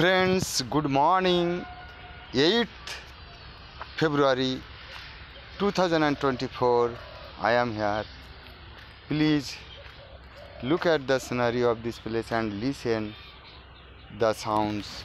Friends, good morning. 8th February 2024. I am here. Please look at the scenario of this place and listen the sounds.